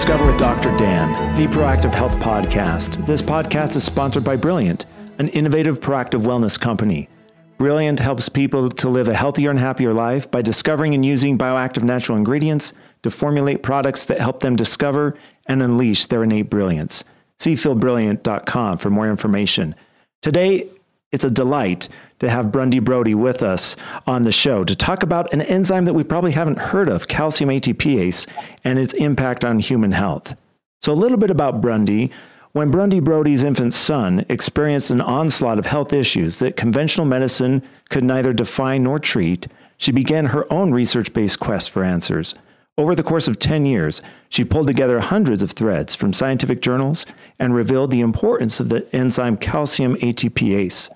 Discover with Dr. Dan, the Proactive Health Podcast. This podcast is sponsored by Brilliant, an innovative proactive wellness company. Brilliant helps people to live a healthier and happier life by discovering and using bioactive natural ingredients to formulate products that help them discover and unleash their innate brilliance. See feelbrilliant.com for more information. Today, it's a delight to have Brunde Broady with us on the show to talk about an enzyme that we probably haven't heard of, calcium ATPase, and its impact on human health. So, a little bit about Brunde. When Brunde Broady's infant son experienced an onslaught of health issues that conventional medicine could neither define nor treat, she began her own research based quest for answers. Over the course of 10 years, she pulled together hundreds of threads from scientific journals and revealed the importance of the enzyme calcium ATPase.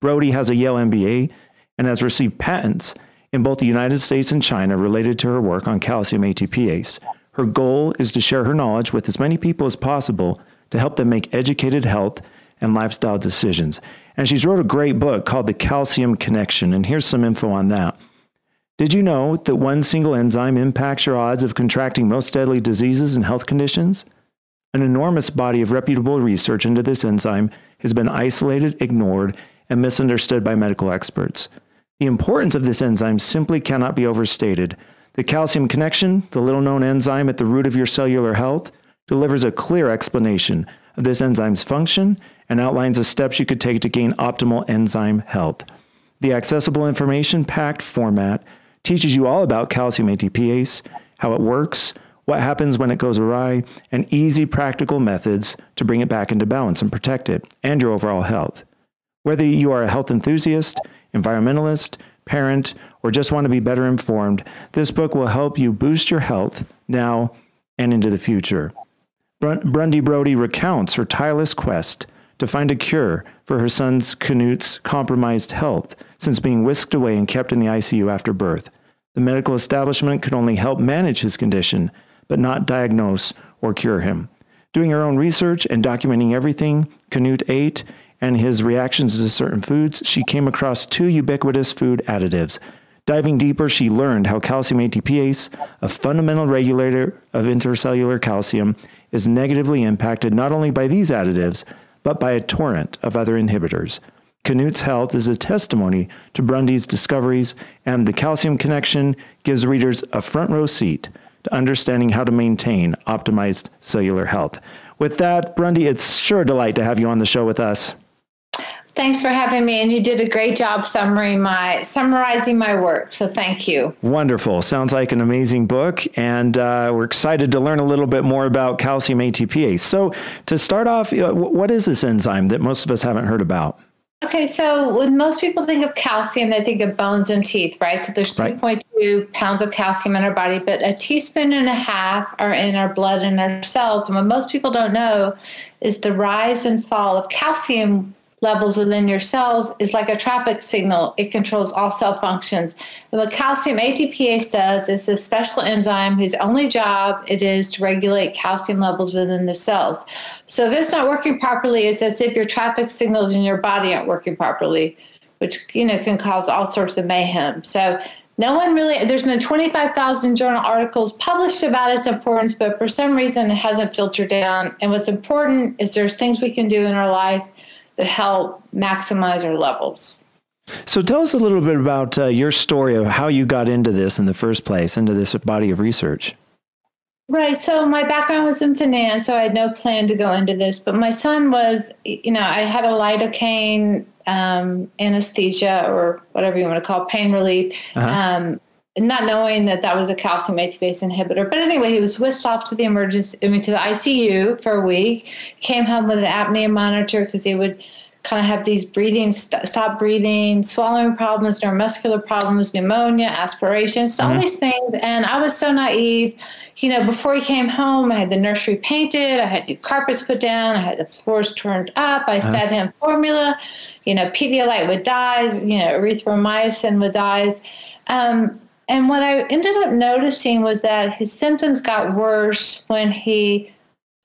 Broady has a Yale MBA and has received patents in both the United States and China related to her work on calcium ATPase. Her goal is to share her knowledge with as many people as possible to help them make educated health and lifestyle decisions. And she's wrote a great book called The Calcium Connection, and here's some info on that. Did you know that one single enzyme impacts your odds of contracting most deadly diseases and health conditions? An enormous body of reputable research into this enzyme has been isolated, ignored, and misunderstood by medical experts. The importance of this enzyme simply cannot be overstated. The calcium connection, the little known enzyme at the root of your cellular health, delivers a clear explanation of this enzyme's function and outlines the steps you could take to gain optimal enzyme health. The accessible information packed format teaches you all about calcium ATPase, how it works, what happens when it goes awry, and easy practical methods to bring it back into balance and protect it and your overall health. Whether you are a health enthusiast, environmentalist, parent, or just want to be better informed, this book will help you boost your health now and into the future. Brunde Broady recounts her tireless quest to find a cure for her son's Knut's compromised health since being whisked away and kept in the ICU after birth. The medical establishment could only help manage his condition, but not diagnose or cure him. Doing her own research and documenting everything Knut ate and his reactions to certain foods, she came across two ubiquitous food additives. Diving deeper, she learned how calcium ATPase, a fundamental regulator of intercellular calcium, is negatively impacted not only by these additives, but by a torrent of other inhibitors. Knut's health is a testimony to Brunde's discoveries, and the calcium connection gives readers a front row seat to understanding how to maintain optimized cellular health. With that, Brunde, it's sure a delight to have you on the show with us. Thanks for having me, and you did a great job summarizing my summarizing my work. So thank you. Wonderful. Sounds like an amazing book, and uh, we're excited to learn a little bit more about calcium ATPase. So to start off, what is this enzyme that most of us haven't heard about? Okay, so when most people think of calcium, they think of bones and teeth, right? So there's 2.2 right. pounds of calcium in our body, but a teaspoon and a half are in our blood and our cells. And what most people don't know is the rise and fall of calcium levels within your cells is like a traffic signal. It controls all cell functions. And what calcium ATPase does is a special enzyme whose only job it is to regulate calcium levels within the cells. So if it's not working properly, it's as if your traffic signals in your body aren't working properly, which you know can cause all sorts of mayhem. So no one really there's been 25,000 journal articles published about its importance, but for some reason it hasn't filtered down. And what's important is there's things we can do in our life that help maximize our levels. So tell us a little bit about uh, your story of how you got into this in the first place, into this body of research. Right. So my background was in finance, so I had no plan to go into this. But my son was, you know, I had a lidocaine um, anesthesia or whatever you want to call it, pain relief. Uh-huh. Um, not knowing that that was a calcium ATPase inhibitor. But anyway, he was whisked off to the emergency, I mean, to the ICU for a week. Came home with an apnea monitor because he would kind of have these breathing, st- stop breathing, swallowing problems, neuromuscular problems, pneumonia, aspirations, mm-hmm. all these things. And I was so naive. You know, before he came home, I had the nursery painted, I had new carpets put down, I had the floors turned up, I uh-huh. fed him formula, you know, Pedialyte with dyes, you know, erythromycin with dyes. Um, and what I ended up noticing was that his symptoms got worse when he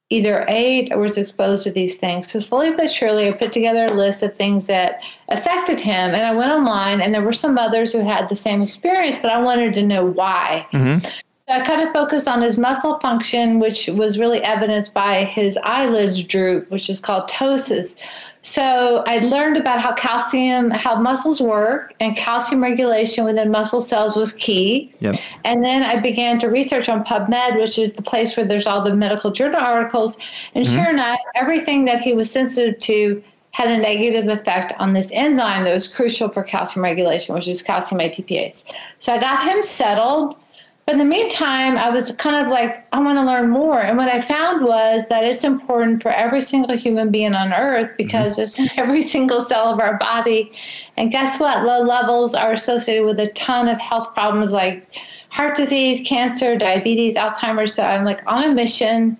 either ate or was exposed to these things. So slowly but surely, I put together a list of things that affected him, and I went online, and there were some others who had the same experience, but I wanted to know why. Mm-hmm. I kind of focused on his muscle function, which was really evidenced by his eyelids droop, which is called ptosis. So I learned about how calcium, how muscles work, and calcium regulation within muscle cells was key. Yep. And then I began to research on PubMed, which is the place where there's all the medical journal articles. And mm-hmm. sure enough, everything that he was sensitive to had a negative effect on this enzyme that was crucial for calcium regulation, which is calcium ATPase. So I got him settled. But in the meantime, I was kind of like, I want to learn more. And what I found was that it's important for every single human being on earth because mm-hmm. it's in every single cell of our body. And guess what? Low levels are associated with a ton of health problems like heart disease, cancer, diabetes, Alzheimer's. So I'm like on a mission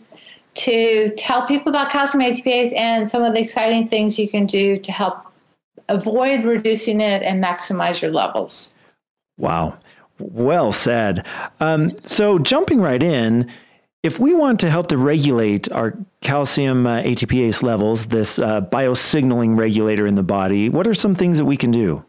to tell people about calcium ATPase and some of the exciting things you can do to help avoid reducing it and maximize your levels. Wow. Well said. Um, so, jumping right in, if we want to help to regulate our calcium uh, ATPase levels, this uh, biosignaling regulator in the body, what are some things that we can do?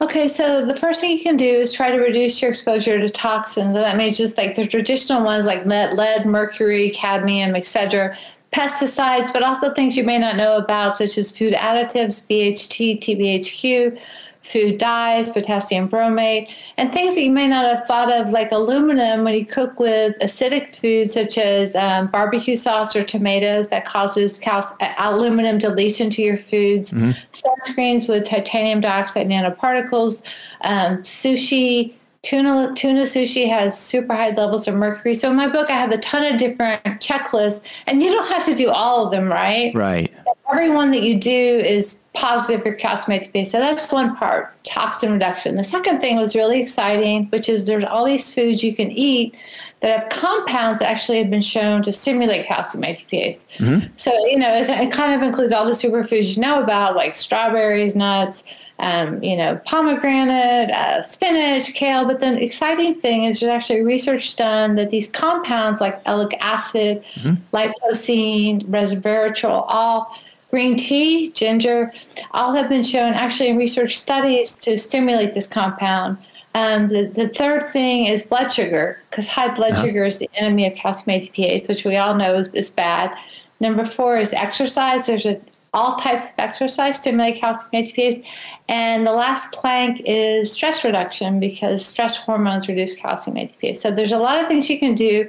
Okay, so the first thing you can do is try to reduce your exposure to toxins. That means just like the traditional ones like lead, lead mercury, cadmium, etc. Pesticides, but also things you may not know about, such as food additives, BHT, TBHQ, food dyes, potassium bromate, and things that you may not have thought of, like aluminum when you cook with acidic foods such as um, barbecue sauce or tomatoes that causes cal- uh, aluminum deletion to your foods, mm-hmm. sunscreens with titanium dioxide nanoparticles, um, sushi. Tuna, tuna sushi has super high levels of mercury. So in my book, I have a ton of different checklists, and you don't have to do all of them, right? Right. Every one that you do is positive for calcium ATP. So that's one part, toxin reduction. The second thing was really exciting, which is there's all these foods you can eat that have compounds that actually have been shown to stimulate calcium ATPase. Mm-hmm. So, you know, it, it, kind of includes all the superfoods you know about, like strawberries, nuts, um, you know, pomegranate, uh, spinach, kale. But the exciting thing is there's actually research done that these compounds like oleic acid, mm-hmm. lycopene, resveratrol, all green tea, ginger, all have been shown actually in research studies to stimulate this compound. Um, the, the third thing is blood sugar, because high blood uh-huh. sugar is the enemy of calcium ATPase, which we all know is, is bad. Number four is exercise. There's a, all types of exercise stimulate calcium ATPase. And the last plank is stress reduction because stress hormones reduce calcium ATPase. So there's a lot of things you can do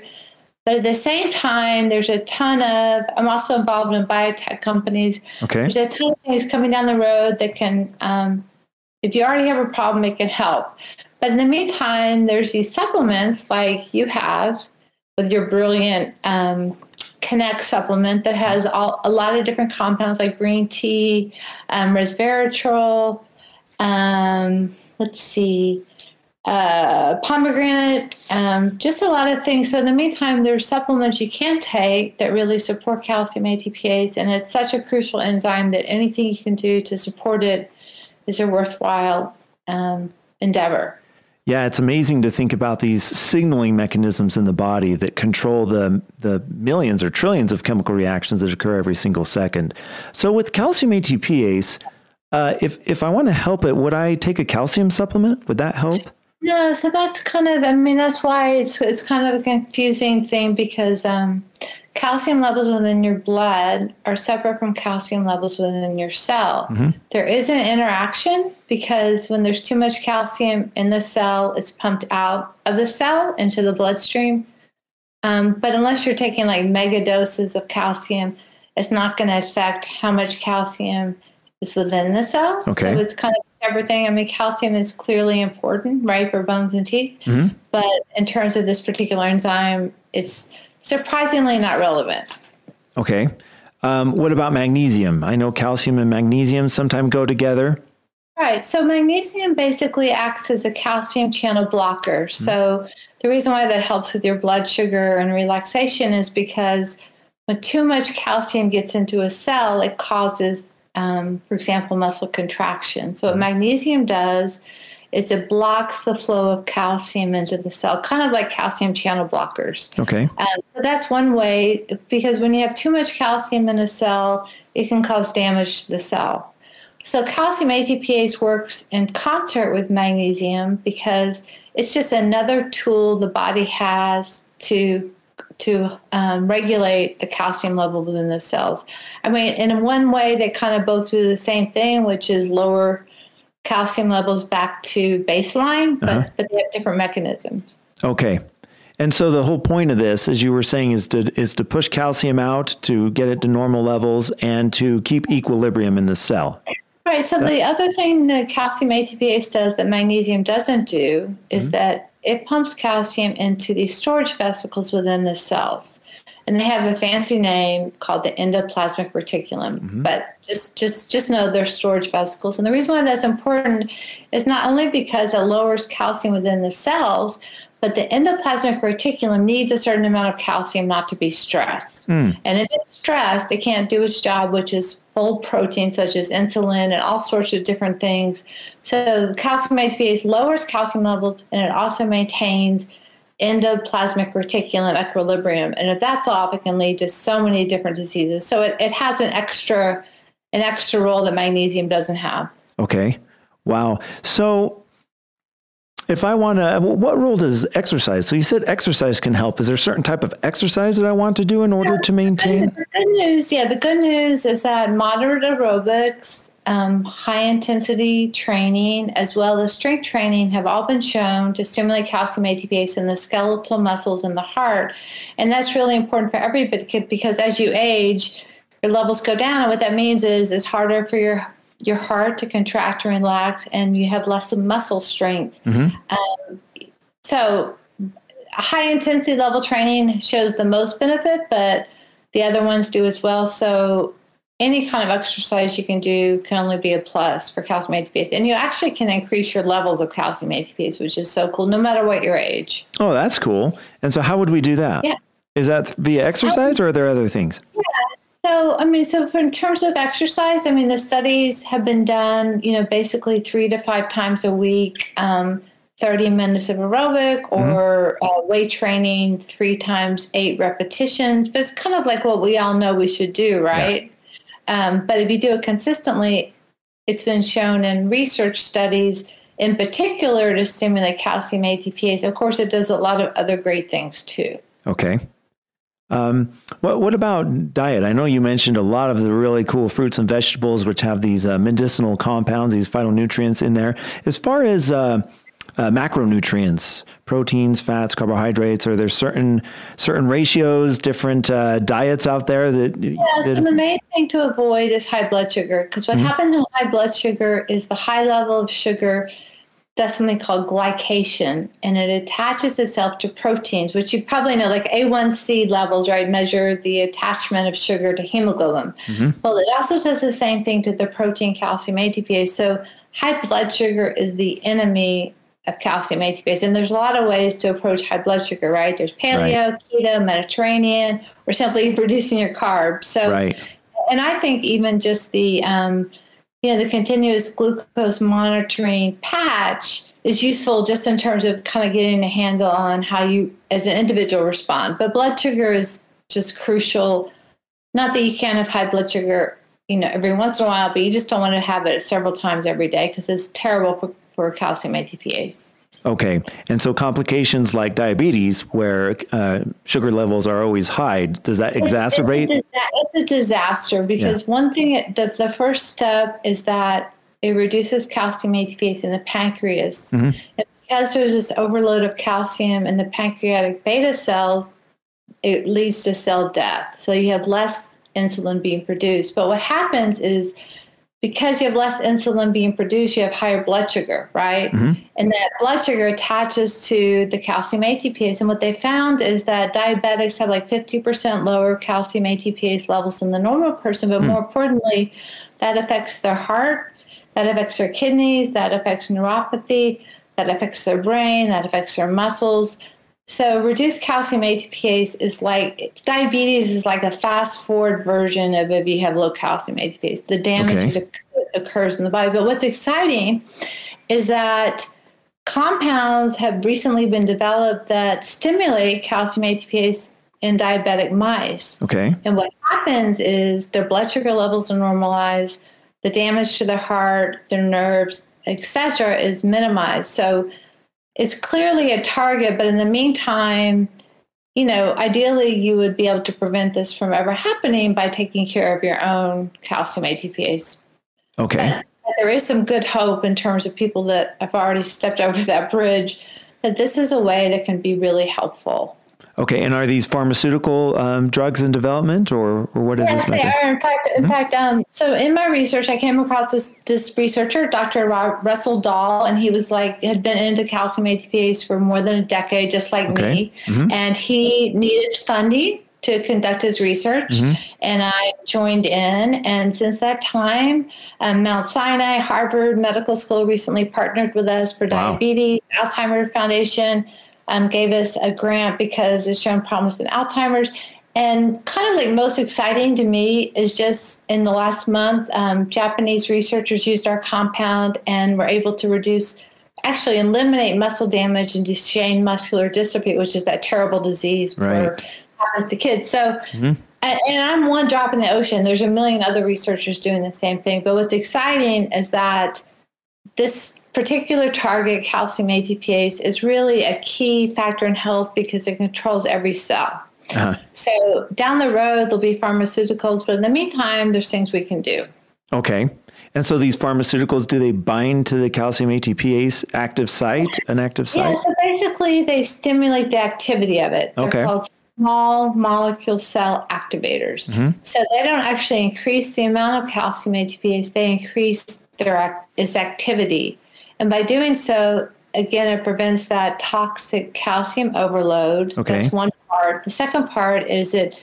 but at the same time, there's a ton of, I'm also involved in biotech companies. Okay. There's a ton of things coming down the road that can, um, if you already have a problem, it can help. But in the meantime, there's these supplements like you have with your brilliant um, Connect supplement that has all, a lot of different compounds like green tea, um, resveratrol, um, let's see, uh, pomegranate, um, just a lot of things. So in the meantime, there's supplements you can take that really support calcium ATPase, and it's such a crucial enzyme that anything you can do to support it is a worthwhile um, endeavor. Yeah, it's amazing to think about these signaling mechanisms in the body that control the the millions or trillions of chemical reactions that occur every single second. So with calcium ATPase, uh, if if I want to help it, would I take a calcium supplement? Would that help? No, so that's kind of, I mean, that's why it's, it's kind of a confusing thing because um, calcium levels within your blood are separate from calcium levels within your cell. Mm-hmm. There is an interaction because when there's too much calcium in the cell, it's pumped out of the cell into the bloodstream. Um, but unless you're taking like mega doses of calcium, it's not going to affect how much calcium is within the cell. Okay. So it's kind of everything. I mean, calcium is clearly important, right, for bones and teeth. Mm-hmm. But in terms of this particular enzyme, it's surprisingly not relevant. Okay. Um, what about magnesium? I know calcium and magnesium sometimes go together. Right. So magnesium basically acts as a calcium channel blocker. Mm-hmm. So the reason why that helps with your blood sugar and relaxation is because when too much calcium gets into a cell, it causes um, for example, muscle contraction. So, what magnesium does is it blocks the flow of calcium into the cell, kind of like calcium channel blockers. Okay. Um, so that's one way because when you have too much calcium in a cell, it can cause damage to the cell. So calcium ATPase works in concert with magnesium because it's just another tool the body has to to um, regulate the calcium level within the cells. I mean, in one way, they kind of both do the same thing, which is lower calcium levels back to baseline, but, uh-huh. but they have different mechanisms. Okay. And so the whole point of this, as you were saying, is to is to push calcium out to get it to normal levels and to keep equilibrium in the cell. Right. So the other thing that calcium ATPase does that magnesium doesn't do is mm-hmm. that it pumps calcium into these storage vesicles within the cells. And they have a fancy name called the endoplasmic reticulum. Mm-hmm. But just just just know they're storage vesicles. And the reason why that's important is not only because it lowers calcium within the cells, but the endoplasmic reticulum needs a certain amount of calcium not to be stressed. Mm. And if it's stressed, it can't do its job, which is fold proteins such as insulin and all sorts of different things. So calcium ATPase lowers calcium levels and it also maintains endoplasmic reticulum equilibrium. And if that's off, it can lead to so many different diseases. So it, it has an extra an extra role that magnesium doesn't have. Okay. Wow. So if I want to, what role does exercise? So you said exercise can help. Is there a certain type of exercise that I want to do in order to maintain? The good news, yeah, the good news is that moderate aerobics, um, high intensity training, as well as strength training, have all been shown to stimulate calcium ATPase in the skeletal muscles in the heart, and that's really important for everybody because as you age, your levels go down, and what that means is it's harder for your your heart to contract or relax, and you have less of muscle strength. Mm-hmm. Um, so, high intensity level training shows the most benefit, but the other ones do as well. So, any kind of exercise you can do can only be a plus for calcium ATPase. And you actually can increase your levels of calcium ATPase, which is so cool, no matter what your age. Oh, that's cool. And so, how would we do that? Yeah. Is that via exercise or are there other things? Yeah. So, I mean, so in terms of exercise, I mean, the studies have been done, you know, basically three to five times a week, um, 30 minutes of aerobic mm-hmm. or mm-hmm. uh, weight training, three times eight repetitions. But it's kind of like what we all know we should do, right? Yeah. Um, but if you do it consistently, it's been shown in research studies in particular to stimulate calcium ATPase. Of course, it does a lot of other great things too. Okay. Um, what, what about diet? I know you mentioned a lot of the really cool fruits and vegetables, which have these uh, medicinal compounds, these phytonutrients in there. As far as uh, uh, macronutrients, proteins, fats, carbohydrates, are there certain certain ratios, different uh, diets out there that? Yeah, that, so the main thing to avoid is high blood sugar, because what mm-hmm. happens in high blood sugar is the high level of sugar that's something called glycation, and it attaches itself to proteins, which you probably know, like A1C levels, right, measure the attachment of sugar to hemoglobin. Mm-hmm. Well, it also does the same thing to the protein calcium ATPase. So high blood sugar is the enemy of calcium ATPase, and there's a lot of ways to approach high blood sugar, right? There's paleo, right. keto, Mediterranean, or simply reducing your carbs. So, right. and I think even just the um, you know, the continuous glucose monitoring patch is useful just in terms of kind of getting a handle on how you, as an individual, respond. But blood sugar is just crucial. Not that you can't have high blood sugar, you know, every once in a while, but you just don't want to have it several times every day because it's terrible for, for calcium ATPase. Okay. And so complications like diabetes, where uh, sugar levels are always high, does that exacerbate? It's, it's a disaster because yeah. one thing, the, the first step is that it reduces calcium ATPase in the pancreas. Mm-hmm. And because there's this overload of calcium in the pancreatic beta cells, it leads to cell death. So you have less insulin being produced. But what happens is because you have less insulin being produced, you have higher blood sugar, right? Mm-hmm. And that blood sugar attaches to the calcium ATPase. And what they found is that diabetics have like 50% lower calcium ATPase levels than the normal person. But mm. more importantly, that affects their heart, that affects their kidneys, that affects neuropathy, that affects their brain, that affects their muscles. So reduced calcium ATPase is like diabetes is like a fast forward version of if you have low calcium ATPase. The damage okay. that occurs in the body. But what's exciting is that compounds have recently been developed that stimulate calcium ATPase in diabetic mice. Okay. And what happens is their blood sugar levels are normalized, the damage to the heart, their nerves, etc., is minimized. So it's clearly a target, but in the meantime, you know, ideally you would be able to prevent this from ever happening by taking care of your own calcium ATPase. Okay. But there is some good hope in terms of people that have already stepped over that bridge that this is a way that can be really helpful. Okay, and are these pharmaceutical um, drugs in development, or, or what is yes, this? Yes, they are. In fact, in mm-hmm. fact, um, so in my research, I came across this this researcher, Dr. Russell Dahl, and he was like had been into calcium ATPase for more than a decade, just like okay. me, mm-hmm. and he needed funding to conduct his research, mm-hmm. and I joined in. And since that time, um, Mount Sinai, Harvard Medical School recently partnered with us for wow. diabetes, Alzheimer's Foundation um, gave us a grant because it's shown promise in Alzheimer's. And kind of like most exciting to me is just in the last month, um, Japanese researchers used our compound and were able to reduce, actually eliminate muscle damage and Duchenne muscular dystrophy, which is that terrible disease right. for happens to kids. So, mm-hmm. and, and I'm one drop in the ocean. There's a million other researchers doing the same thing. But what's exciting is that this particular target, calcium ATPase, is really a key factor in health because it controls every cell. Uh-huh. So down the road, there'll be pharmaceuticals, but in the meantime, there's things we can do. Okay. And so these pharmaceuticals, do they bind to the calcium ATPase active site, an active site? Yeah, so basically they stimulate the activity of it. They're okay. called small molecule cell activators. Mm-hmm. So they don't actually increase the amount of calcium ATPase, they increase their its activity. And by doing so, again, it prevents that toxic calcium overload. Okay. That's one part. The second part is it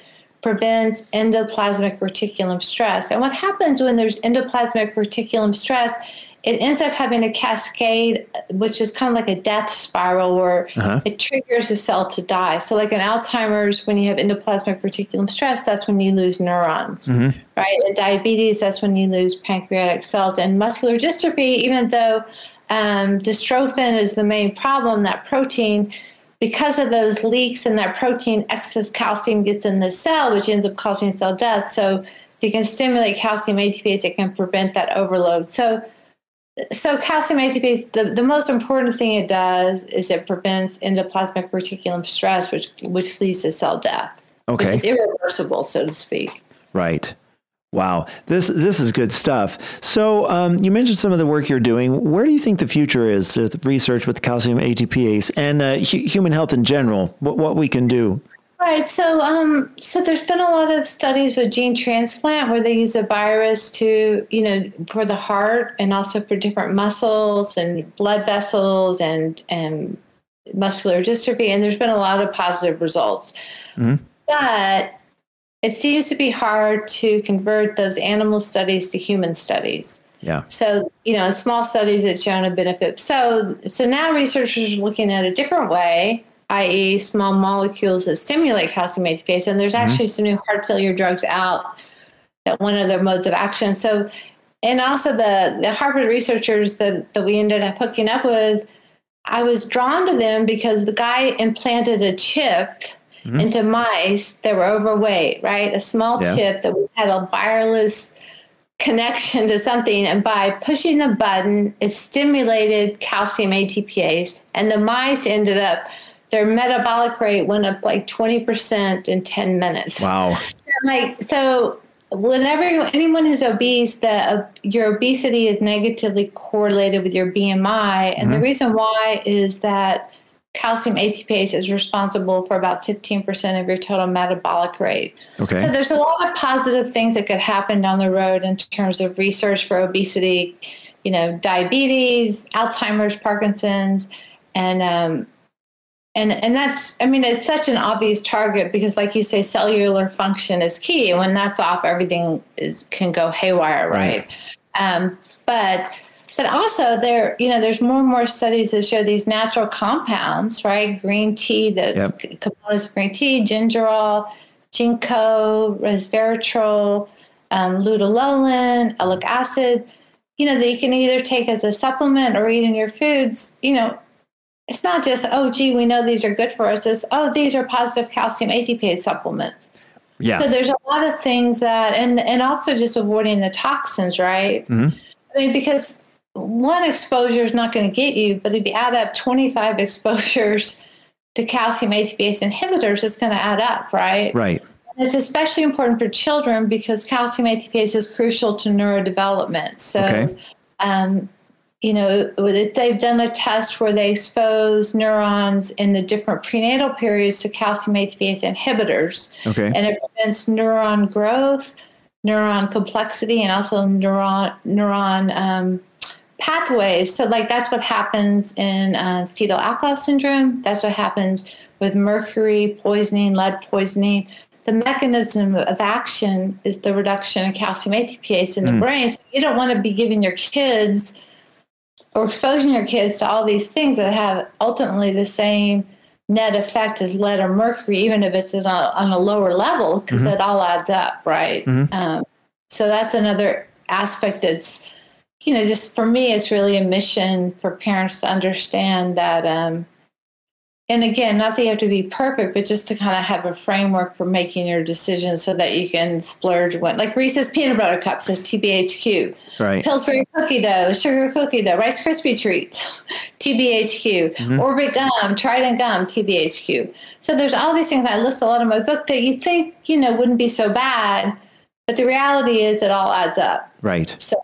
prevents endoplasmic reticulum stress. And what happens when there's endoplasmic reticulum stress, it ends up having a cascade, which is kind of like a death spiral where uh-huh. it triggers the cell to die. So, like in Alzheimer's, when you have endoplasmic reticulum stress, that's when you lose neurons, mm-hmm. right? In diabetes, that's when you lose pancreatic cells. And muscular dystrophy, even though um, dystrophin is the main problem, that protein, because of those leaks and that protein, excess calcium gets in the cell, which ends up causing cell death. So if you can stimulate calcium ATPase, it can prevent that overload. So so calcium ATPase, the, the most important thing it does is it prevents endoplasmic reticulum stress, which which leads to cell death. Okay. It's irreversible, so to speak. Right. Wow, this this is good stuff. So um, you mentioned some of the work you're doing. Where do you think the future is with research with calcium ATPase and uh, hu- human health in general? What what we can do? Right. So um, so there's been a lot of studies with gene transplant where they use a virus to you know for the heart and also for different muscles and blood vessels and and muscular dystrophy, and there's been a lot of positive results. Mm-hmm. But it seems to be hard to convert those animal studies to human studies. Yeah. So, you know, in small studies, it's shown a benefit. So, so now researchers are looking at a different way, i.e., small molecules that stimulate calcium ATPase. And there's mm-hmm. actually some new heart failure drugs out that one of their modes of action. So, and also the, the Harvard researchers that, that we ended up hooking up with, I was drawn to them because the guy implanted a chip mm-hmm. into mice that were overweight, right? A small yeah. chip that was had a wireless connection to something, and by pushing the button, it stimulated calcium ATPase, and the mice ended up their metabolic rate went up like 20% in 10 minutes. Wow. like so whenever anyone who's obese that uh, your obesity is negatively correlated with your BMI and mm-hmm. the reason why is that calcium ATPase is responsible for about 15% of your total metabolic rate. Okay. So there's a lot of positive things that could happen down the road in terms of research for obesity, you know, diabetes, Alzheimer's, Parkinson's, and um, and and that's I mean it's such an obvious target because like you say cellular function is key and when that's off everything is can go haywire right, right. Um, but but also there, you know, there's more and more studies that show these natural compounds, right? Green tea, the yep. components of green tea, gingerol, ginkgo, resveratrol, um, luteolin, oleic acid, you know, that you can either take as a supplement or eat in your foods. You know, it's not just, oh, gee, we know these are good for us. It's, oh, these are positive calcium ATPase supplements. Yeah. So there's a lot of things that, and and also just avoiding the toxins, right? Mhm. I mean, because one exposure is not going to get you, but if you add up 25 exposures to calcium ATPase inhibitors, it's going to add up, right? Right. And it's especially important for children because calcium ATPase is crucial to neurodevelopment. So, Okay. um, you know, they've done a test where they expose neurons in the different prenatal periods to calcium ATPase inhibitors, Okay. and it prevents neuron growth, neuron complexity, and also neuron neuron um, pathways. So, like that's what happens in uh, fetal alcohol syndrome. That's what happens with mercury poisoning, lead poisoning. The mechanism of action is the reduction of calcium ATPase in the Mm. brain. So you don't want to be giving your kids or exposing your kids to all these things that have ultimately the same net effect as lead or mercury, even if it's on a, on a lower level, because Mhm. it all adds up, right? Mhm. Um, so that's another aspect that's, you know, just for me, it's really a mission for parents to understand that. Um, and again, not that you have to be perfect, but just to kind of have a framework for making your decisions so that you can splurge when, like Reese's peanut butter cups says TBHQ. Right. Pillsbury cookie dough, sugar cookie dough, Rice Krispie treats, TBHQ, Mhm. Orbit gum, Trident gum, TBHQ. So there's all these things I list a lot in my book that you think you know wouldn't be so bad, but the reality is it all adds up. Right. So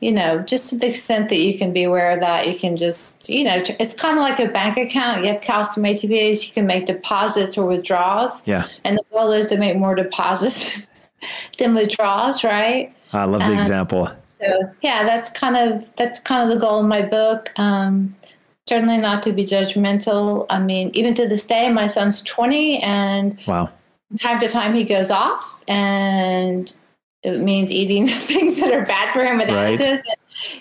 you know, just to the extent that you can be aware of that, you can just you know, it's kind of like a bank account. You have calcium ATPase, you can make deposits or withdrawals, Yeah. and the goal is to make more deposits than withdrawals, right? I love the Uh, example. So yeah, that's kind of that's kind of the goal in my book. Um, certainly not to be judgmental. I mean, even to this day, my son's 20, and Wow. time to time he goes off, and it means eating things that are bad for him with Right.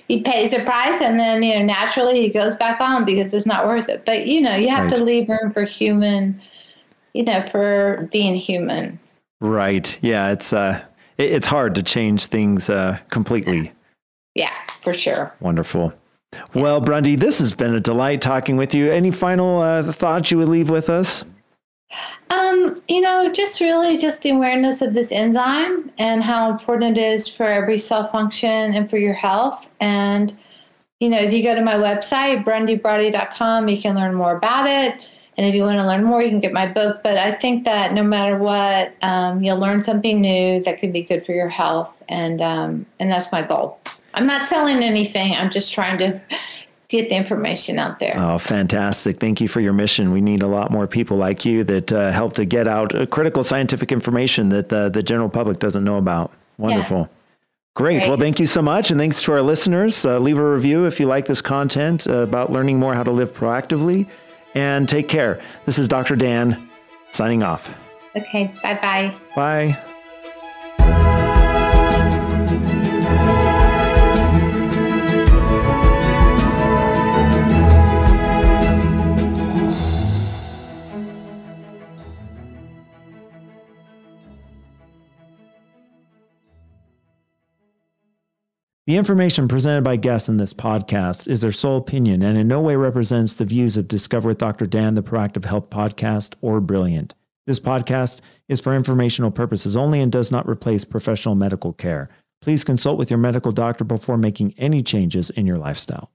He pays a price, and then you know naturally he goes back on because it's not worth it. But you know, you have Right. to leave room for human, you know, for being human. Right. Yeah. It's uh, it, it's hard to change things uh, completely. Yeah, for sure. Wonderful. Well, Brunde, this has been a delight talking with you. Any final uh, thoughts you would leave with us? Um, you know, just really just the awareness of this enzyme and how important it is for every cell function and for your health. And, you know, if you go to my website, brundebroady.com, you can learn more about it. And if you want to learn more, you can get my book. But I think that no matter what, um, you'll learn something new that could be good for your health. And, um, and that's my goal. I'm not selling anything. I'm just trying to get the information out there. Oh, fantastic. Thank you for your mission. We need a lot more people like you that uh, help to get out uh, critical scientific information that uh, the general public doesn't know about. Wonderful. Great. Great. Well, thank you so much. And thanks to our listeners. Uh, leave a review if you like this content uh, about learning more how to live proactively. And take care. This is Dr. Dan signing off. Okay. Bye bye. Bye. The information presented by guests in this podcast is their sole opinion and in no way represents the views of Discover with Dr. Dan, the Proactive Health Podcast, or Brilliant. This podcast is for informational purposes only and does not replace professional medical care. Please consult with your medical doctor before making any changes in your lifestyle.